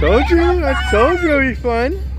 told you. I told you it'd be fun.